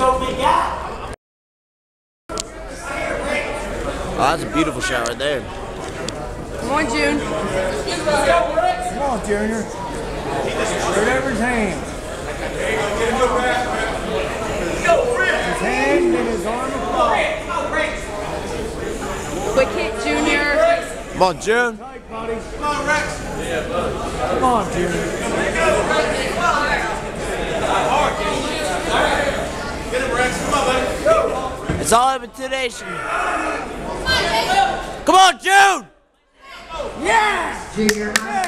go big guy. Oh, that's a beautiful shot right there. Come on, June. Come on, Junior. Whatever his hand. His hand and his arm across. Quick hit, Junior. Come on, June. Come on, Rex. Come on, Junior. It's all intimidation. Come on, June. Yeah! Junior high.